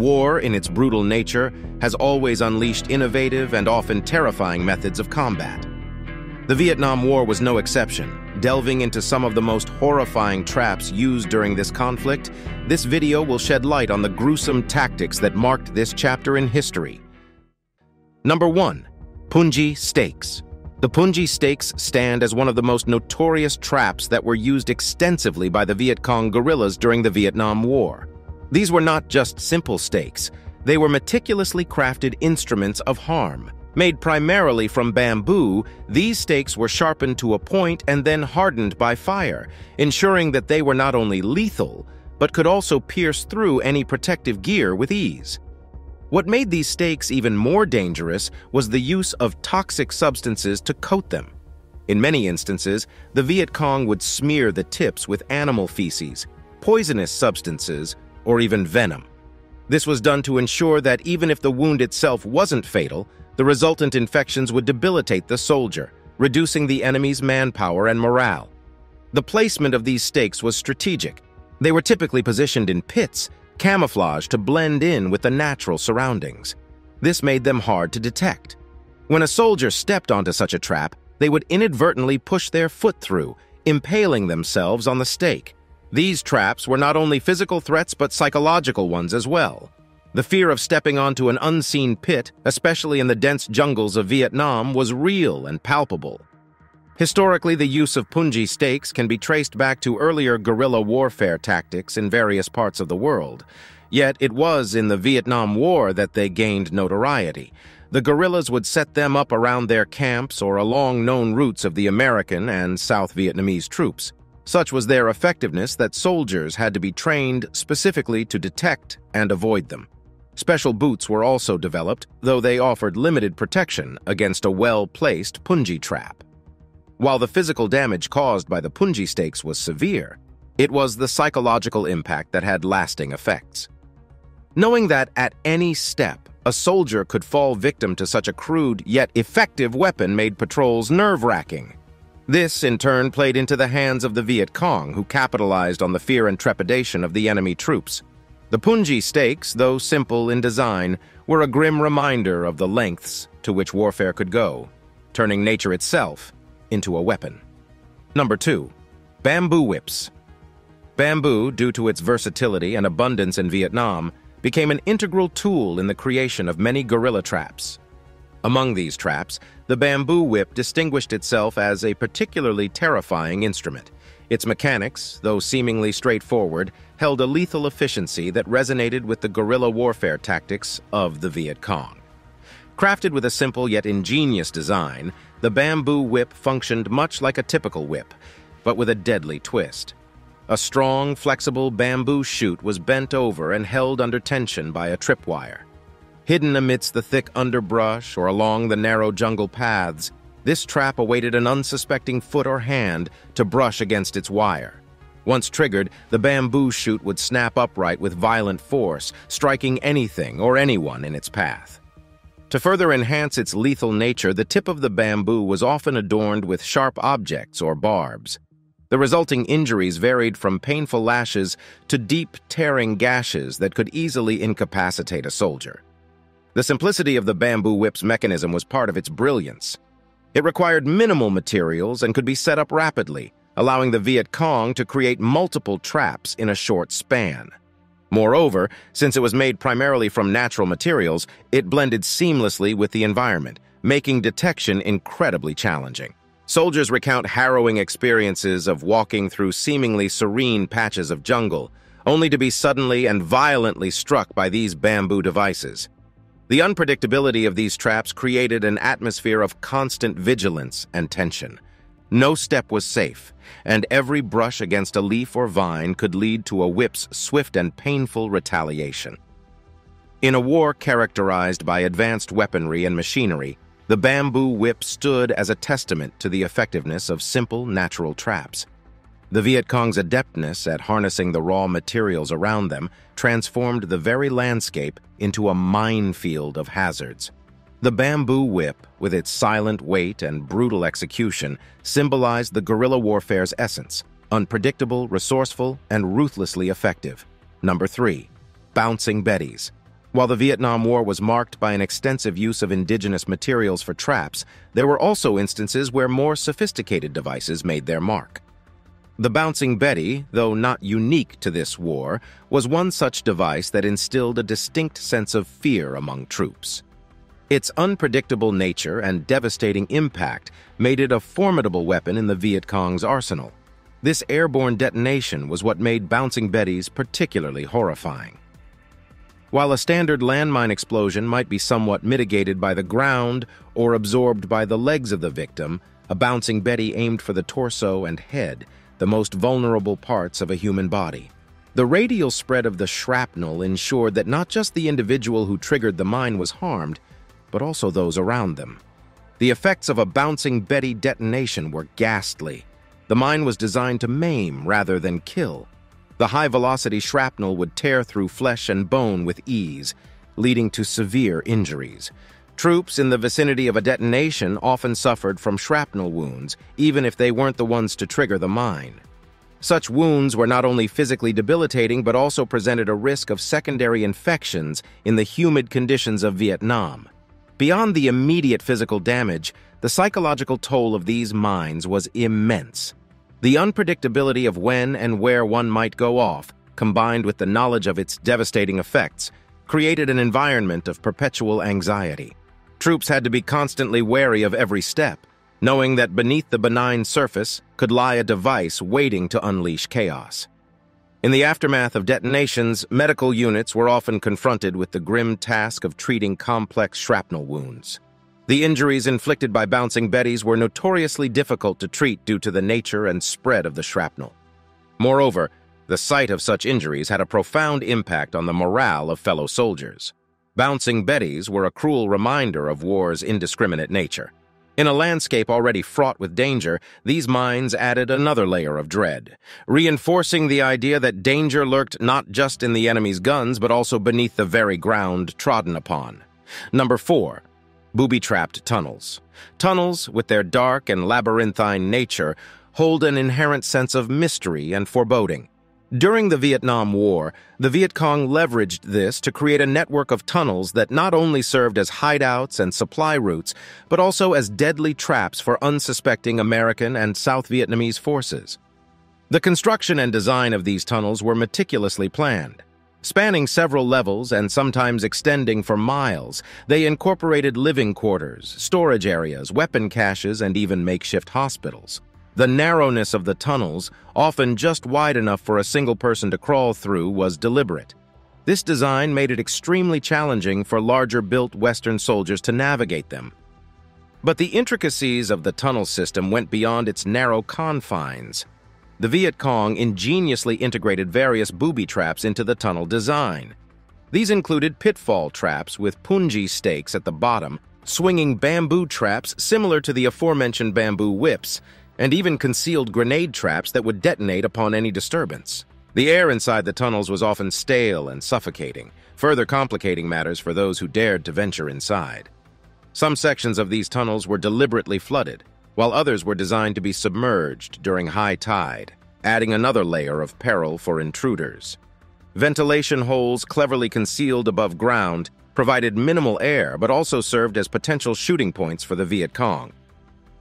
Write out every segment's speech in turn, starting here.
War, in its brutal nature, has always unleashed innovative and often terrifying methods of combat. The Vietnam War was no exception. Delving into some of the most horrifying traps used during this conflict, this video will shed light on the gruesome tactics that marked this chapter in history. Number 1. Punji Stakes The Punji Stakes stand as one of the most notorious traps that were used extensively by the Viet Cong guerrillas during the Vietnam War. These were not just simple stakes, they were meticulously crafted instruments of harm. Made primarily from bamboo, these stakes were sharpened to a point and then hardened by fire, ensuring that they were not only lethal, but could also pierce through any protective gear with ease. What made these stakes even more dangerous was the use of toxic substances to coat them. In many instances, the Viet Cong would smear the tips with animal feces, poisonous substances, or even venom. This was done to ensure that even if the wound itself wasn't fatal, the resultant infections would debilitate the soldier, reducing the enemy's manpower and morale. The placement of these stakes was strategic. They were typically positioned in pits, camouflaged to blend in with the natural surroundings. This made them hard to detect. When a soldier stepped onto such a trap, they would inadvertently push their foot through, impaling themselves on the stake. These traps were not only physical threats but psychological ones as well. The fear of stepping onto an unseen pit, especially in the dense jungles of Vietnam, was real and palpable. Historically, the use of punji stakes can be traced back to earlier guerrilla warfare tactics in various parts of the world. Yet it was in the Vietnam War that they gained notoriety. The guerrillas would set them up around their camps or along known routes of the American and South Vietnamese troops. Such was their effectiveness that soldiers had to be trained specifically to detect and avoid them. Special boots were also developed, though they offered limited protection against a well-placed punji trap. While the physical damage caused by the punji stakes was severe, it was the psychological impact that had lasting effects. Knowing that at any step, a soldier could fall victim to such a crude yet effective weapon made patrols nerve-wracking. This, in turn, played into the hands of the Viet Cong, who capitalized on the fear and trepidation of the enemy troops. The Punji stakes, though simple in design, were a grim reminder of the lengths to which warfare could go, turning nature itself into a weapon. Number 2. Bamboo Whips Bamboo, due to its versatility and abundance in Vietnam, became an integral tool in the creation of many guerrilla traps. Among these traps, the bamboo whip distinguished itself as a particularly terrifying instrument. Its mechanics, though seemingly straightforward, held a lethal efficiency that resonated with the guerrilla warfare tactics of the Viet Cong. Crafted with a simple yet ingenious design, the bamboo whip functioned much like a typical whip, but with a deadly twist. A strong, flexible bamboo shoot was bent over and held under tension by a tripwire. Hidden amidst the thick underbrush or along the narrow jungle paths, this trap awaited an unsuspecting foot or hand to brush against its wire. Once triggered, the bamboo shoot would snap upright with violent force, striking anything or anyone in its path. To further enhance its lethal nature, the tip of the bamboo was often adorned with sharp objects or barbs. The resulting injuries varied from painful lashes to deep, tearing gashes that could easily incapacitate a soldier. The simplicity of the bamboo whip's mechanism was part of its brilliance. It required minimal materials and could be set up rapidly, allowing the Viet Cong to create multiple traps in a short span. Moreover, since it was made primarily from natural materials, it blended seamlessly with the environment, making detection incredibly challenging. Soldiers recount harrowing experiences of walking through seemingly serene patches of jungle, only to be suddenly and violently struck by these bamboo devices. The unpredictability of these traps created an atmosphere of constant vigilance and tension. No step was safe, and every brush against a leaf or vine could lead to a whip's swift and painful retaliation. In a war characterized by advanced weaponry and machinery, the bamboo whip stood as a testament to the effectiveness of simple natural traps. The Viet Cong's adeptness at harnessing the raw materials around them transformed the very landscape into a minefield of hazards. The bamboo whip, with its silent weight and brutal execution, symbolized the guerrilla warfare's essence, unpredictable, resourceful, and ruthlessly effective. Number 3. Bouncing Bettys While the Vietnam War was marked by an extensive use of indigenous materials for traps, there were also instances where more sophisticated devices made their mark. The Bouncing Betty, though not unique to this war, was one such device that instilled a distinct sense of fear among troops. Its unpredictable nature and devastating impact made it a formidable weapon in the Viet Cong's arsenal. This airborne detonation was what made Bouncing Betties particularly horrifying. While a standard landmine explosion might be somewhat mitigated by the ground or absorbed by the legs of the victim, a bouncing Betty aimed for the torso and head, the most vulnerable parts of a human body. The radial spread of the shrapnel ensured that not just the individual who triggered the mine was harmed, but also those around them. The effects of a bouncing Betty detonation were ghastly. The mine was designed to maim rather than kill, the high-velocity shrapnel would tear through flesh and bone with ease, leading to severe injuries. Troops in the vicinity of a detonation often suffered from shrapnel wounds, even if they weren't the ones to trigger the mine. Such wounds were not only physically debilitating but also presented a risk of secondary infections in the humid conditions of Vietnam. Beyond the immediate physical damage, the psychological toll of these mines was immense. The unpredictability of when and where one might go off, combined with the knowledge of its devastating effects, created an environment of perpetual anxiety. Troops had to be constantly wary of every step, knowing that beneath the benign surface could lie a device waiting to unleash chaos. In the aftermath of detonations, medical units were often confronted with the grim task of treating complex shrapnel wounds. The injuries inflicted by bouncing Betties were notoriously difficult to treat due to the nature and spread of the shrapnel. Moreover, the sight of such injuries had a profound impact on the morale of fellow soldiers. Bouncing Betties were a cruel reminder of war's indiscriminate nature. In a landscape already fraught with danger, these mines added another layer of dread, reinforcing the idea that danger lurked not just in the enemy's guns but also beneath the very ground trodden upon. Number 4 booby-trapped tunnels. Tunnels, with their dark and labyrinthine nature, hold an inherent sense of mystery and foreboding. During the Vietnam War, the Viet Cong leveraged this to create a network of tunnels that not only served as hideouts and supply routes, but also as deadly traps for unsuspecting American and South Vietnamese forces. The construction and design of these tunnels were meticulously planned. Spanning several levels and sometimes extending for miles, they incorporated living quarters, storage areas, weapon caches, and even makeshift hospitals. The narrowness of the tunnels, often just wide enough for a single person to crawl through, was deliberate. This design made it extremely challenging for larger-built Western soldiers to navigate them. But the intricacies of the tunnel system went beyond its narrow confines the Viet Cong ingeniously integrated various booby traps into the tunnel design. These included pitfall traps with punji stakes at the bottom, swinging bamboo traps similar to the aforementioned bamboo whips, and even concealed grenade traps that would detonate upon any disturbance. The air inside the tunnels was often stale and suffocating, further complicating matters for those who dared to venture inside. Some sections of these tunnels were deliberately flooded, while others were designed to be submerged during high tide, adding another layer of peril for intruders. Ventilation holes cleverly concealed above ground provided minimal air but also served as potential shooting points for the Viet Cong.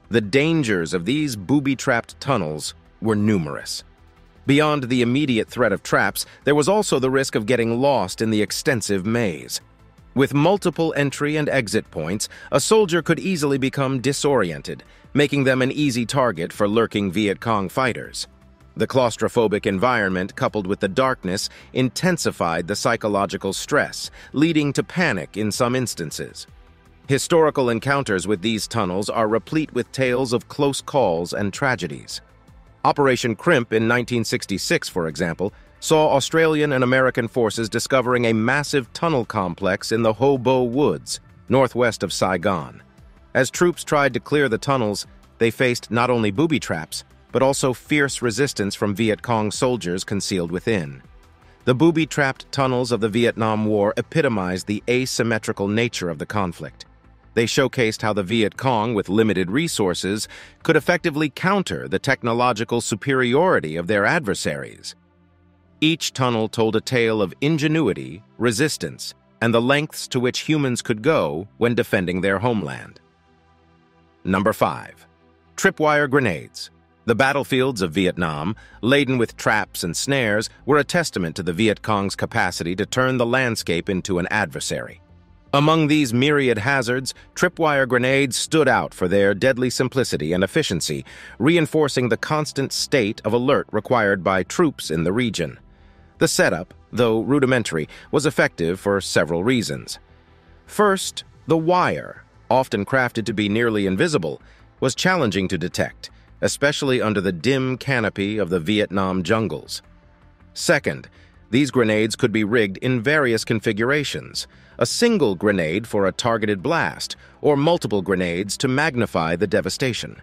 The dangers of these booby-trapped tunnels were numerous. Beyond the immediate threat of traps, there was also the risk of getting lost in the extensive maze. With multiple entry and exit points, a soldier could easily become disoriented, making them an easy target for lurking Viet Cong fighters. The claustrophobic environment, coupled with the darkness, intensified the psychological stress, leading to panic in some instances. Historical encounters with these tunnels are replete with tales of close calls and tragedies. Operation Crimp in 1966, for example, saw Australian and American forces discovering a massive tunnel complex in the Hobo Woods, northwest of Saigon. As troops tried to clear the tunnels, they faced not only booby traps, but also fierce resistance from Viet Cong soldiers concealed within. The booby-trapped tunnels of the Vietnam War epitomized the asymmetrical nature of the conflict. They showcased how the Viet Cong, with limited resources, could effectively counter the technological superiority of their adversaries. Each tunnel told a tale of ingenuity, resistance, and the lengths to which humans could go when defending their homeland. Number 5. Tripwire Grenades The battlefields of Vietnam, laden with traps and snares, were a testament to the Viet Cong's capacity to turn the landscape into an adversary. Among these myriad hazards, tripwire grenades stood out for their deadly simplicity and efficiency, reinforcing the constant state of alert required by troops in the region. The setup, though rudimentary, was effective for several reasons. First, the wire, often crafted to be nearly invisible, was challenging to detect, especially under the dim canopy of the Vietnam jungles. Second, these grenades could be rigged in various configurations, a single grenade for a targeted blast, or multiple grenades to magnify the devastation.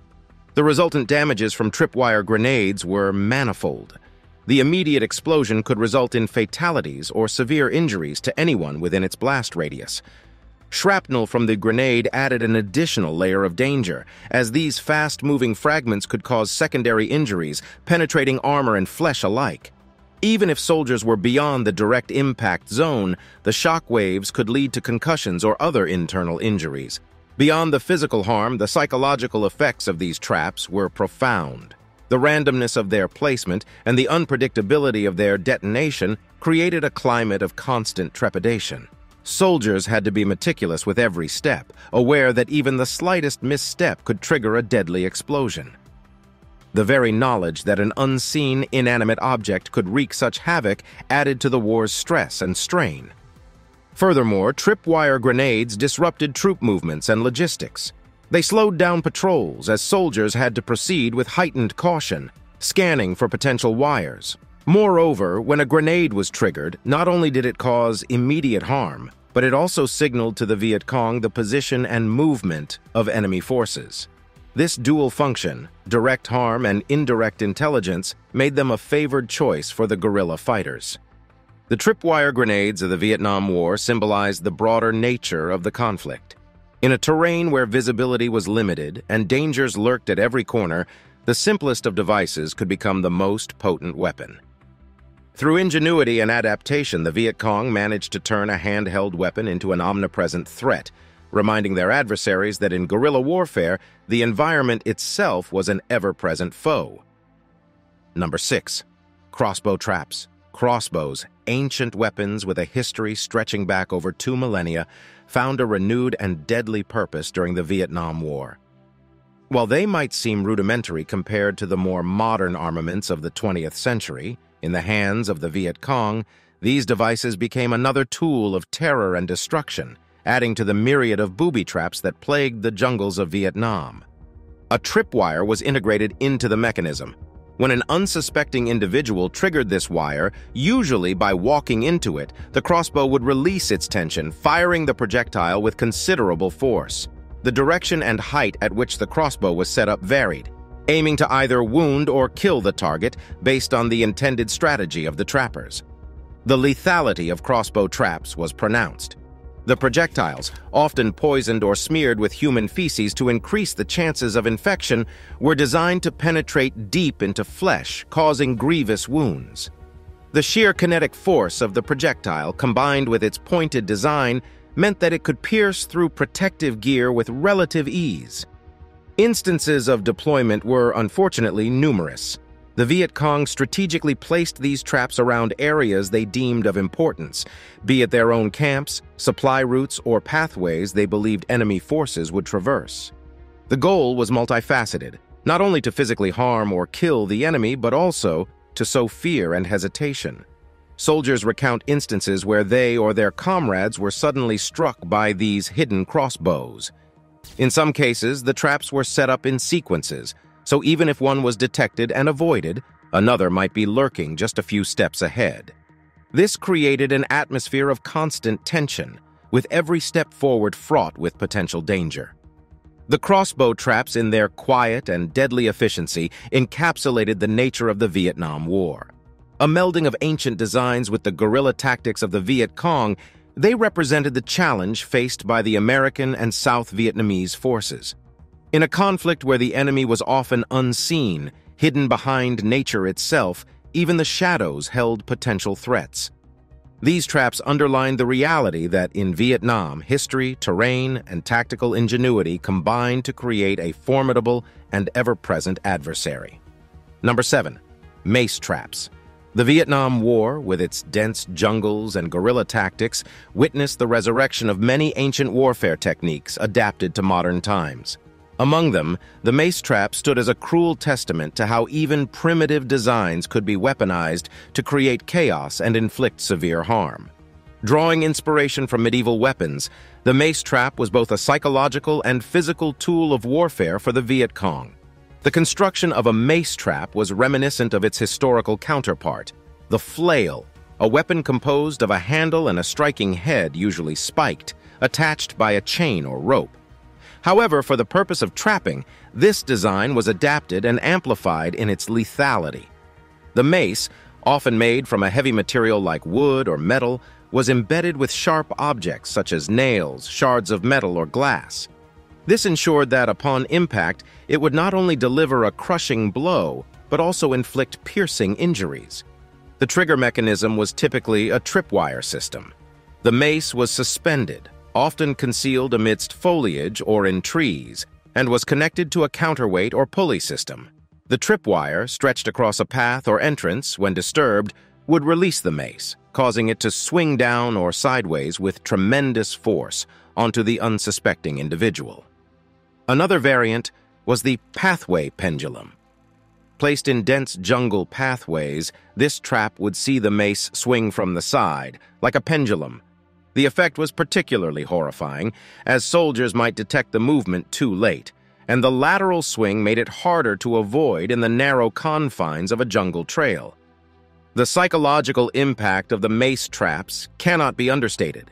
The resultant damages from tripwire grenades were manifold. The immediate explosion could result in fatalities or severe injuries to anyone within its blast radius. Shrapnel from the grenade added an additional layer of danger, as these fast-moving fragments could cause secondary injuries, penetrating armor and flesh alike. Even if soldiers were beyond the direct impact zone, the shock waves could lead to concussions or other internal injuries. Beyond the physical harm, the psychological effects of these traps were profound. The randomness of their placement and the unpredictability of their detonation created a climate of constant trepidation. Soldiers had to be meticulous with every step, aware that even the slightest misstep could trigger a deadly explosion. The very knowledge that an unseen, inanimate object could wreak such havoc added to the war's stress and strain. Furthermore, tripwire grenades disrupted troop movements and logistics. They slowed down patrols as soldiers had to proceed with heightened caution, scanning for potential wires. Moreover, when a grenade was triggered, not only did it cause immediate harm, but it also signaled to the Viet Cong the position and movement of enemy forces. This dual function, direct harm and indirect intelligence, made them a favored choice for the guerrilla fighters. The tripwire grenades of the Vietnam War symbolized the broader nature of the conflict. In a terrain where visibility was limited and dangers lurked at every corner, the simplest of devices could become the most potent weapon. Through ingenuity and adaptation, the Viet Cong managed to turn a handheld weapon into an omnipresent threat, reminding their adversaries that in guerrilla warfare, the environment itself was an ever-present foe. Number 6. Crossbow traps. Crossbows, ancient weapons with a history stretching back over two millennia, found a renewed and deadly purpose during the Vietnam War. While they might seem rudimentary compared to the more modern armaments of the 20th century, in the hands of the Viet Cong, these devices became another tool of terror and destruction, adding to the myriad of booby traps that plagued the jungles of Vietnam. A tripwire was integrated into the mechanism. When an unsuspecting individual triggered this wire, usually by walking into it, the crossbow would release its tension, firing the projectile with considerable force. The direction and height at which the crossbow was set up varied, aiming to either wound or kill the target based on the intended strategy of the trappers. The lethality of crossbow traps was pronounced. The projectiles, often poisoned or smeared with human feces to increase the chances of infection, were designed to penetrate deep into flesh, causing grievous wounds. The sheer kinetic force of the projectile, combined with its pointed design, meant that it could pierce through protective gear with relative ease. Instances of deployment were unfortunately numerous. The Viet Cong strategically placed these traps around areas they deemed of importance, be it their own camps, supply routes, or pathways they believed enemy forces would traverse. The goal was multifaceted, not only to physically harm or kill the enemy, but also to sow fear and hesitation. Soldiers recount instances where they or their comrades were suddenly struck by these hidden crossbows. In some cases, the traps were set up in sequences, so even if one was detected and avoided, another might be lurking just a few steps ahead. This created an atmosphere of constant tension, with every step forward fraught with potential danger. The crossbow traps in their quiet and deadly efficiency encapsulated the nature of the Vietnam War. A melding of ancient designs with the guerrilla tactics of the Viet Cong, they represented the challenge faced by the American and South Vietnamese forces. In a conflict where the enemy was often unseen, hidden behind nature itself, even the shadows held potential threats. These traps underlined the reality that in Vietnam, history, terrain, and tactical ingenuity combined to create a formidable and ever-present adversary. Number 7. Mace Traps The Vietnam War, with its dense jungles and guerrilla tactics, witnessed the resurrection of many ancient warfare techniques adapted to modern times. Among them, the mace trap stood as a cruel testament to how even primitive designs could be weaponized to create chaos and inflict severe harm. Drawing inspiration from medieval weapons, the mace trap was both a psychological and physical tool of warfare for the Viet Cong. The construction of a mace trap was reminiscent of its historical counterpart, the flail, a weapon composed of a handle and a striking head usually spiked, attached by a chain or rope. However, for the purpose of trapping, this design was adapted and amplified in its lethality. The mace, often made from a heavy material like wood or metal, was embedded with sharp objects such as nails, shards of metal, or glass. This ensured that upon impact, it would not only deliver a crushing blow, but also inflict piercing injuries. The trigger mechanism was typically a tripwire system. The mace was suspended, often concealed amidst foliage or in trees, and was connected to a counterweight or pulley system. The tripwire, stretched across a path or entrance when disturbed, would release the mace, causing it to swing down or sideways with tremendous force onto the unsuspecting individual. Another variant was the pathway pendulum. Placed in dense jungle pathways, this trap would see the mace swing from the side, like a pendulum, the effect was particularly horrifying, as soldiers might detect the movement too late, and the lateral swing made it harder to avoid in the narrow confines of a jungle trail. The psychological impact of the mace traps cannot be understated.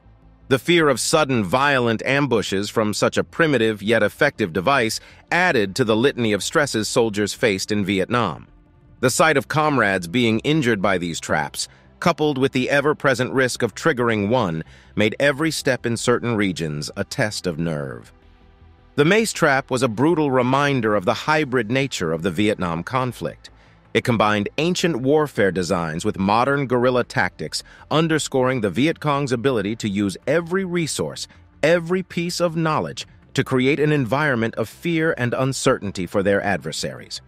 The fear of sudden violent ambushes from such a primitive yet effective device added to the litany of stresses soldiers faced in Vietnam. The sight of comrades being injured by these traps coupled with the ever-present risk of triggering one, made every step in certain regions a test of nerve. The mace trap was a brutal reminder of the hybrid nature of the Vietnam conflict. It combined ancient warfare designs with modern guerrilla tactics, underscoring the Viet Cong's ability to use every resource, every piece of knowledge, to create an environment of fear and uncertainty for their adversaries.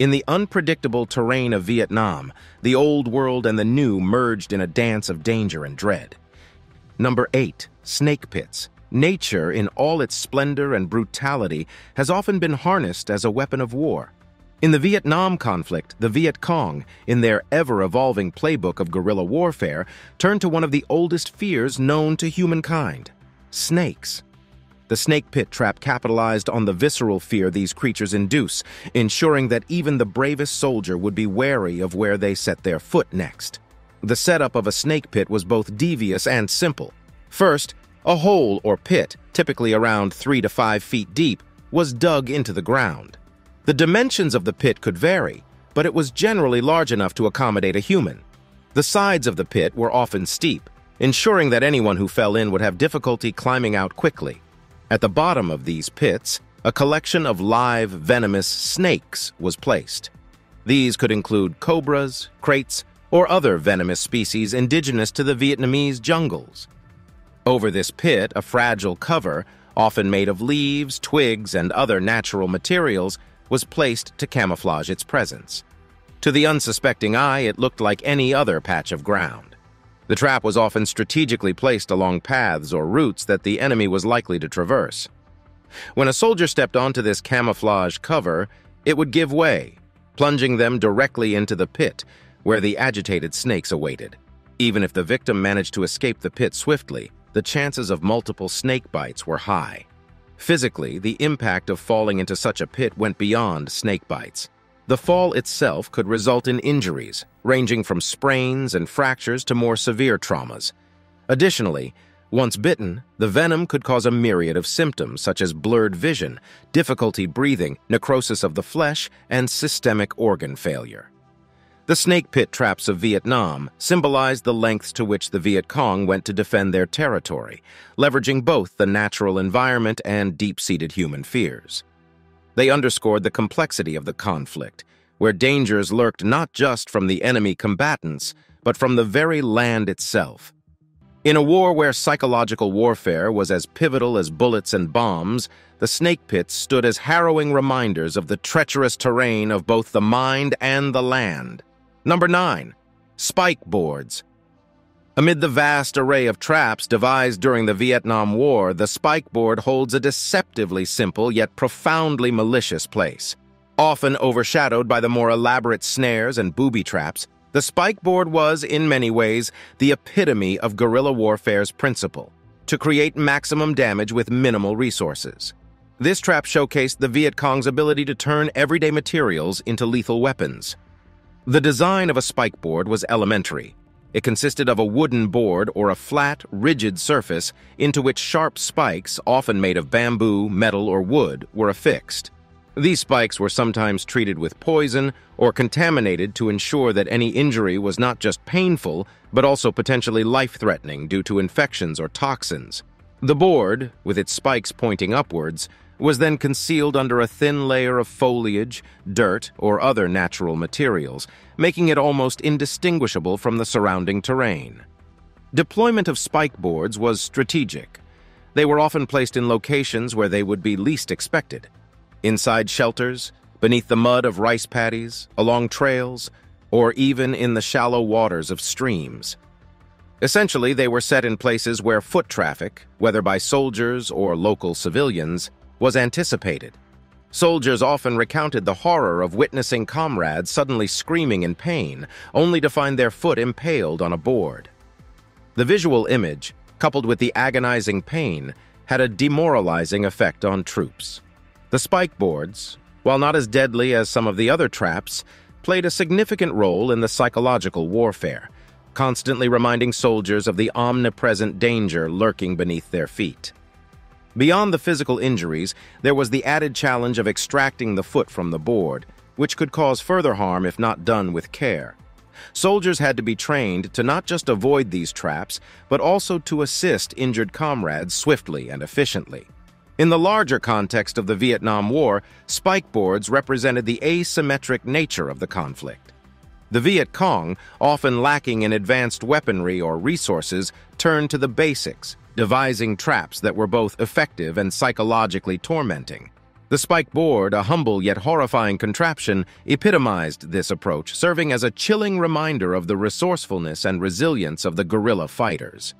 In the unpredictable terrain of Vietnam, the old world and the new merged in a dance of danger and dread. Number 8. Snake Pits. Nature, in all its splendor and brutality, has often been harnessed as a weapon of war. In the Vietnam conflict, the Viet Cong, in their ever-evolving playbook of guerrilla warfare, turned to one of the oldest fears known to humankind, snakes. The snake pit trap capitalized on the visceral fear these creatures induce, ensuring that even the bravest soldier would be wary of where they set their foot next. The setup of a snake pit was both devious and simple. First, a hole or pit, typically around 3 to 5 feet deep, was dug into the ground. The dimensions of the pit could vary, but it was generally large enough to accommodate a human. The sides of the pit were often steep, ensuring that anyone who fell in would have difficulty climbing out quickly. At the bottom of these pits, a collection of live, venomous snakes was placed. These could include cobras, kraits, or other venomous species indigenous to the Vietnamese jungles. Over this pit, a fragile cover, often made of leaves, twigs, and other natural materials, was placed to camouflage its presence. To the unsuspecting eye, it looked like any other patch of ground. The trap was often strategically placed along paths or routes that the enemy was likely to traverse. When a soldier stepped onto this camouflage cover, it would give way, plunging them directly into the pit, where the agitated snakes awaited. Even if the victim managed to escape the pit swiftly, the chances of multiple snake bites were high. Physically, the impact of falling into such a pit went beyond snake bites. The fall itself could result in injuries, ranging from sprains and fractures to more severe traumas. Additionally, once bitten, the venom could cause a myriad of symptoms such as blurred vision, difficulty breathing, necrosis of the flesh, and systemic organ failure. The snake pit traps of Vietnam symbolized the lengths to which the Viet Cong went to defend their territory, leveraging both the natural environment and deep-seated human fears. They underscored the complexity of the conflict, where dangers lurked not just from the enemy combatants, but from the very land itself. In a war where psychological warfare was as pivotal as bullets and bombs, the snake pits stood as harrowing reminders of the treacherous terrain of both the mind and the land. Number 9. Spike boards. Amid the vast array of traps devised during the Vietnam War, the spike board holds a deceptively simple yet profoundly malicious place. Often overshadowed by the more elaborate snares and booby traps, the spike board was, in many ways, the epitome of guerrilla warfare's principle to create maximum damage with minimal resources. This trap showcased the Viet Cong's ability to turn everyday materials into lethal weapons. The design of a spike board was elementary. It consisted of a wooden board or a flat, rigid surface into which sharp spikes, often made of bamboo, metal, or wood, were affixed. These spikes were sometimes treated with poison or contaminated to ensure that any injury was not just painful, but also potentially life-threatening due to infections or toxins. The board, with its spikes pointing upwards, was then concealed under a thin layer of foliage, dirt, or other natural materials, making it almost indistinguishable from the surrounding terrain. Deployment of spike boards was strategic. They were often placed in locations where they would be least expected, inside shelters, beneath the mud of rice paddies, along trails, or even in the shallow waters of streams. Essentially, they were set in places where foot traffic, whether by soldiers or local civilians, was anticipated. Soldiers often recounted the horror of witnessing comrades suddenly screaming in pain, only to find their foot impaled on a board. The visual image, coupled with the agonizing pain, had a demoralizing effect on troops. The spike boards, while not as deadly as some of the other traps, played a significant role in the psychological warfare, constantly reminding soldiers of the omnipresent danger lurking beneath their feet. Beyond the physical injuries, there was the added challenge of extracting the foot from the board, which could cause further harm if not done with care. Soldiers had to be trained to not just avoid these traps, but also to assist injured comrades swiftly and efficiently. In the larger context of the Vietnam War, spike boards represented the asymmetric nature of the conflict. The Viet Cong, often lacking in advanced weaponry or resources, turned to the basics, devising traps that were both effective and psychologically tormenting. The spike board, a humble yet horrifying contraption, epitomized this approach, serving as a chilling reminder of the resourcefulness and resilience of the guerrilla fighters.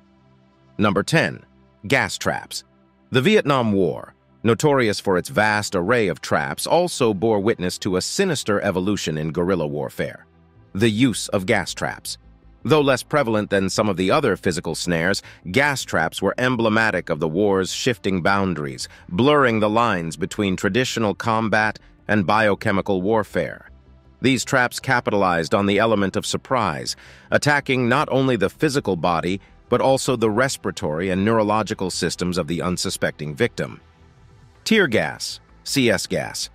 Number 10. Gas traps. The Vietnam War, notorious for its vast array of traps, also bore witness to a sinister evolution in guerrilla warfare, the use of gas traps. Though less prevalent than some of the other physical snares, gas traps were emblematic of the war's shifting boundaries, blurring the lines between traditional combat and biochemical warfare. These traps capitalized on the element of surprise, attacking not only the physical body, but also the respiratory and neurological systems of the unsuspecting victim. Tear gas, CS gas.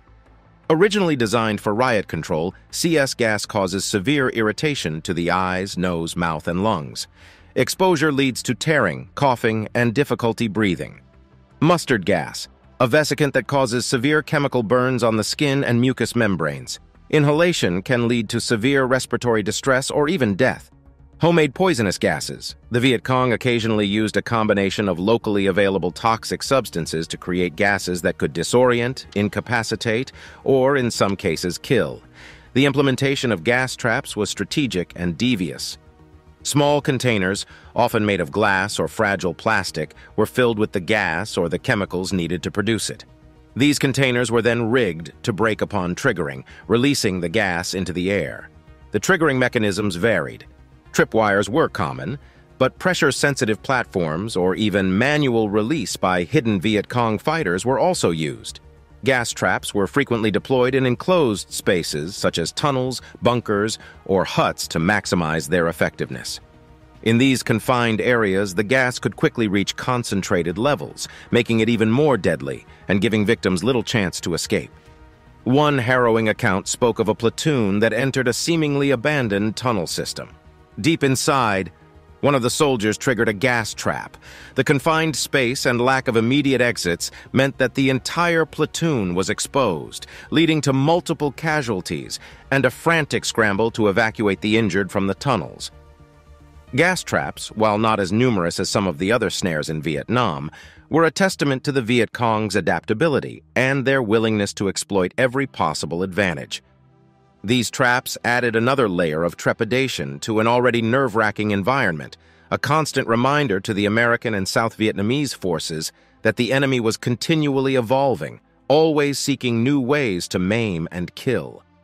Originally designed for riot control, CS gas causes severe irritation to the eyes, nose, mouth, and lungs. Exposure leads to tearing, coughing, and difficulty breathing. Mustard gas, a vesicant that causes severe chemical burns on the skin and mucous membranes. Inhalation can lead to severe respiratory distress or even death. Homemade poisonous gases. The Viet Cong occasionally used a combination of locally available toxic substances to create gases that could disorient, incapacitate, or in some cases kill. The implementation of gas traps was strategic and devious. Small containers, often made of glass or fragile plastic, were filled with the gas or the chemicals needed to produce it. These containers were then rigged to break upon triggering, releasing the gas into the air. The triggering mechanisms varied. Tripwires were common, but pressure-sensitive platforms or even manual release by hidden Viet Cong fighters were also used. Gas traps were frequently deployed in enclosed spaces such as tunnels, bunkers, or huts to maximize their effectiveness. In these confined areas, the gas could quickly reach concentrated levels, making it even more deadly and giving victims little chance to escape. One harrowing account spoke of a platoon that entered a seemingly abandoned tunnel system. Deep inside, one of the soldiers triggered a gas trap. The confined space and lack of immediate exits meant that the entire platoon was exposed, leading to multiple casualties and a frantic scramble to evacuate the injured from the tunnels. Gas traps, while not as numerous as some of the other snares in Vietnam, were a testament to the Viet Cong's adaptability and their willingness to exploit every possible advantage. These traps added another layer of trepidation to an already nerve-wracking environment, a constant reminder to the American and South Vietnamese forces that the enemy was continually evolving, always seeking new ways to maim and kill.